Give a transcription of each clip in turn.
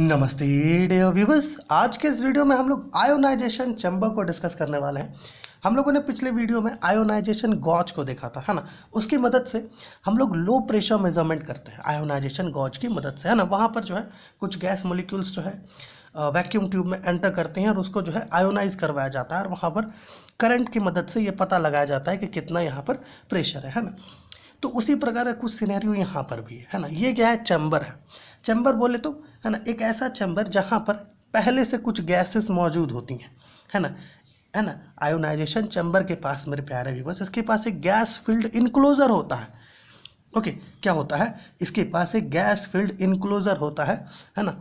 नमस्ते dear viewers आज के इस वीडियो में हम लोग आयोनाइजेशन चैम्बर को डिस्कस करने वाले हैं। हम लोगों ने पिछले वीडियो में आयोनाइजेशन गॉज को देखा था, है ना? उसकी मदद से हम लोग लो प्रेशर मेज़रमेंट करते हैं। आयोनाइजेशन गॉज की मदद से, है ना? वहाँ पर जो है, कुछ गैस मोलिक्यूल्स जो है वैक्यूम ट्यूब में एंटर करते हैं और उसको जो है आयोनाइज करवाया जाता है और वहाँ पर करंट की मदद से ये पता लगाया जाता है कि कितना यहाँ पर प्रेशर है है ना? तो उसी प्रकार का कुछ सिनेरियो यहाँ पर भी है ना? ये क्या है? चैम्बर है। चैम्बर बोले तो है ना? एक ऐसा चैम्बर जहाँ पर पहले से कुछ गैसेस मौजूद होती हैं, है ना? है ना? आयोनाइजेशन चैम्बर के पास, मेरे प्यारे व्यूवर्स इसके पास एक गैस फ़ील्ड इनक्लोजर होता है। ओके क्या होता है? इसके पास एक गैस फ़ील्ड इनक्लोजर होता है है ना?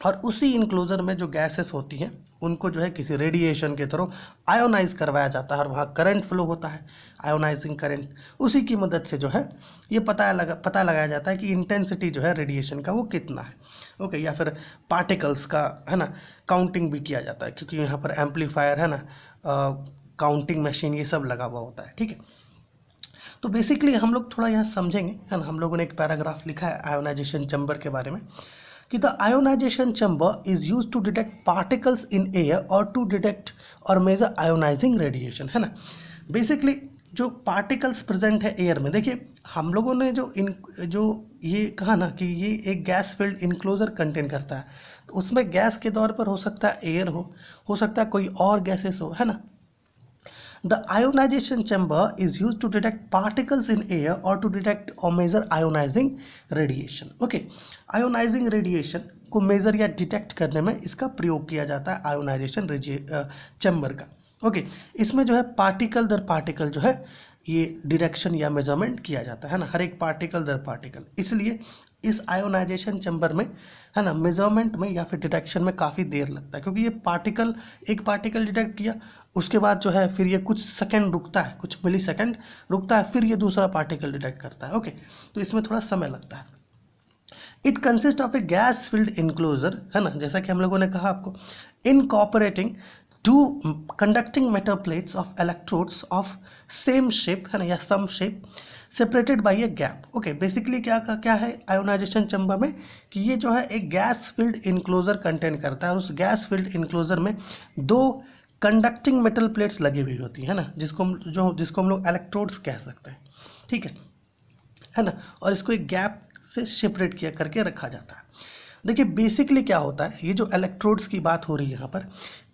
और उसी इनक्लोजर में जो गैसेस होती हैं, उनको जो है किसी रेडिएशन के थ्रू आयोनाइज करवाया जाता है और वहाँ करंट फ्लो होता है आयोनाइजिंग करंट उसी की मदद से जो है, ये पता लगा, पता लगाया जाता है कि इंटेंसिटी जो है रेडिएशन का वो कितना है। ओके या फिर पार्टिकल्स का, है ना काउंटिंग भी किया जाता है, क्योंकि यहाँ पर एम्पलीफायर है ना काउंटिंग मशीन ये सब लगा हुआ होता है, ठीक है? तो बेसिकली हम लोग थोड़ा यहाँ समझेंगे, है ना, हम लोगों ने एक पैराग्राफ लिखा है आयोनाइजेशन चैम्बर के बारे में। कि the ionization chamber is use to detect particles in air और टू डिटेक्ट और मेजर आयोनाइजिंग रेडिएशन है ना? बेसिकली जो पार्टिकल्स प्रेजेंट है एयर में, देखिए, हम लोगों ने जो इन, जो ये कहा ना कि ये एक गैस फ़ील्ड इनक्लोजर कंटेन करता है तो उसमें गैस के तौर पर हो सकता है एयर हो हो सकता है कोई और गैसेस हो, है ना? The ionization chamber is used to detect particles in air or to detect or measure ionizing radiation. Okay, ionizing radiation को मेज़र या डिटेक्ट करने में इसका प्रयोग किया जाता है आयोनाइजेशन चैम्बर का ओके, इसमें जो है पार्टिकल दर पार्टिकल जो है, ये डिरेक्शन या मेज़रमेंट किया जाता है ना? हर एक पार्टिकल दर पार्टिकल इसलिए इस आयोनाइजेशन चैम्बर में, है ना मेज़रमेंट में या फिर डिटेक्शन में काफ़ी देर लगता है, क्योंकि ये पार्टिकल एक पार्टिकल डिटेक्ट किया, उसके बाद जो है फिर ये कुछ सेकंड रुकता है, कुछ मिली सेकेंड रुकता है, फिर ये दूसरा पार्टिकल डिटेक्ट करता है, ओके? तो इसमें थोड़ा समय लगता है। It consist of a gas field enclosure है ना? जैसा कि हम लोगों ने कहा आपको। In two conducting metal plates of electrodes of same shape है ना, या some shape separated by a gap okay basically क्या क्या है आयोनाइजेशन चंबर में? कि ये जो है एक गैस फ़ील्ड इनक्लोजर कंटेन करता है, और उस गैस फ़ील्ड इनक्लोजर में दो कंडक्टिंग मेटल प्लेट्स लगी हुई होती है ना, जिसको हम, जो, जिसको हम लोग इलेक्ट्रोड्स कह सकते हैं, ठीक है? है ना? और इसको एक गैप से सेपरेट किया, करके रखा जाता है। देखिए बेसिकली क्या होता है? ये जो इलेक्ट्रोड्स की बात हो रही है यहाँ पर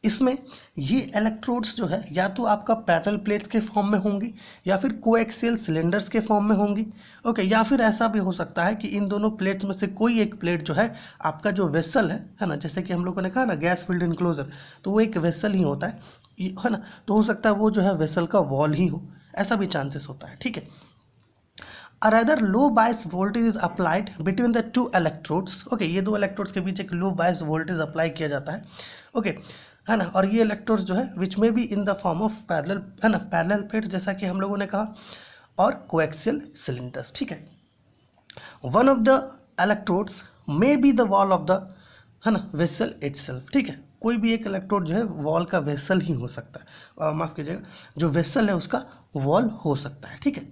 इसमें ये इलेक्ट्रोड्स जो है या तो आपका पैरल प्लेट्स के फॉर्म में होंगी या फिर कोएक्सियल सिलेंडर्स के फॉर्म में होंगी। ओके या फिर ऐसा भी हो सकता है कि इन दोनों प्लेट्स में से कोई एक प्लेट जो है आपका जो वेसल है है ना जैसे कि हम लोगों ने कहा ना गैस फ़ील्ड इनक्लोजर तो वो एक वेसल ही होता है। है ना तो हो सकता है वो जो है वेसल का वॉल ही हो ऐसा भी चांसेस होता है ठीक है। A rather low bias voltage is applied between the two electrodes ये दो electrodes के बीच एक low bias voltage अप्लाई किया जाता है। ओके okay, है ना? और ये इलेक्ट्रोड्स जो है which may be in the form of parallel है ना? पैरेलल प्लेट जैसा कि हम लोगों ने कहा, और कोएक्सियल सिलेंडर्स ठीक है? One of the electrodes may be the wall of the है ना? वेसल इट ठीक है? कोई भी एक इलेक्ट्रोड जो है वॉल का वेसल ही हो सकता है। माफ़ कीजिएगा, जो वेसल है उसका वॉल हो सकता है, ठीक है?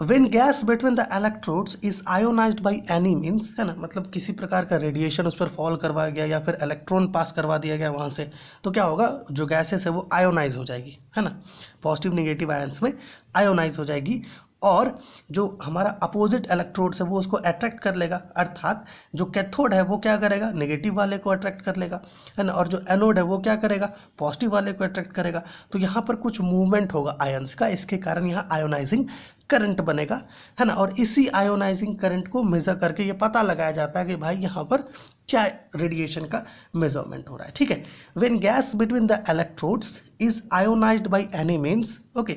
When gas between the electrodes is ionize by any means है ना? मतलब किसी प्रकार का रेडिएशन उस पर फॉल करवाया गया या फिर इलेक्ट्रॉन पास करवा दिया गया वहाँ से तो क्या होगा? जो गैसेस है वो आयोनाइज हो जाएगी, है ना? पॉजिटिव निगेटिव आयंस में आयोनाइज हो जाएगी और जो हमारा अपोजिट इलेक्ट्रोड्स है वो उसको अट्रैक्ट कर लेगा। अर्थात जो कैथोड है वो क्या करेगा? नेगेटिव वाले को अट्रैक्ट कर लेगा, है ना? और जो एनोड है वो क्या करेगा? पॉजिटिव वाले को अट्रैक्ट करेगा। तो यहाँ पर कुछ मूवमेंट होगा आयंस का, इसके कारण यहाँ आयोनाइजिंग करंट बनेगा, है ना? और इसी आयोनाइजिंग करंट को मेज़र करके ये पता लगाया जाता है कि भाई यहाँ पर क्या रेडिएशन का मेज़रमेंट हो रहा है, ठीक है? When gas between the electrodes is ionize by any means okay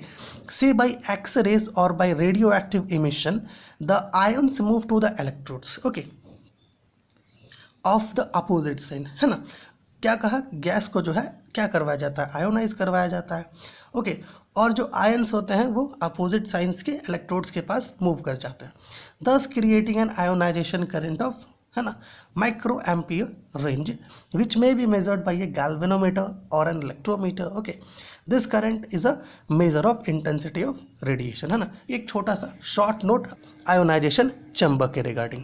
say by X rays और by radioactive emission the ions move to the electrodes okay of the opposite sign है ना? क्या कहा? गैस को जो है, क्या करवाया जाता है? आयोनाइज करवाया जाता है। ओके, और जो आयन्स होते हैं, वो अपोजिट साइंस के इलेक्ट्रोड्स के पास मूव कर जाते हैं। Thus creating an ionization current of है ना micro ampere range which may be measured by a galvanometer और an electrometer okay this current is a measure of intensity of radiation है ना। एक छोटा सा शॉर्ट नोट आयोनाइजेशन चैम्बर के regarding